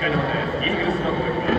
イリングスの国